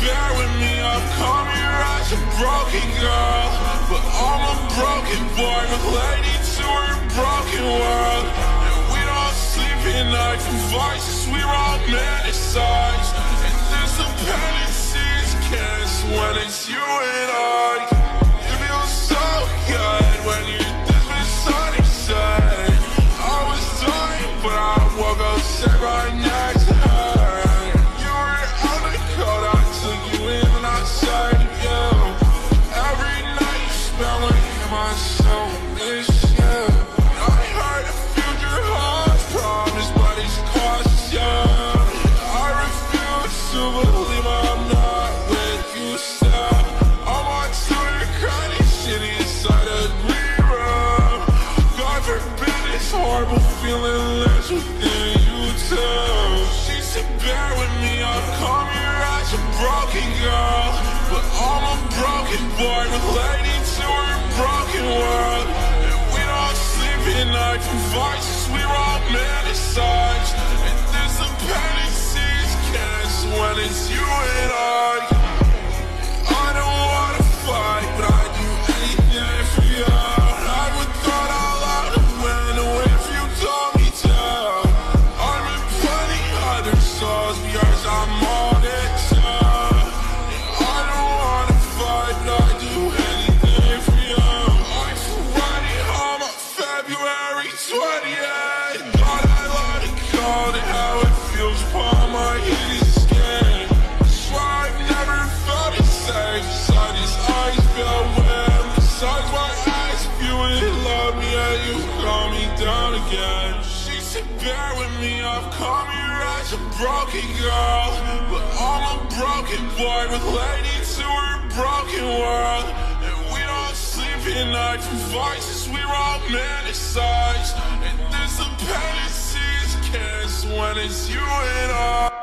bear with me, I've come here as a broken girl. But I'm a broken boy related to her broken world. And we don't sleep at night from vices we romanticize believe I'm not with you, inside a God forbid feeling within She said bear with me, I've come here as a broken girl But I'm a broken boy relating to her broken world And we don't sleep is cast when it's you down again. She said, bear with me, I've come here as a broken girl. But I'm a broken boy related to her broken world. And we don't sleep at night from vices we romanticize And this dependency is cast when it's you and I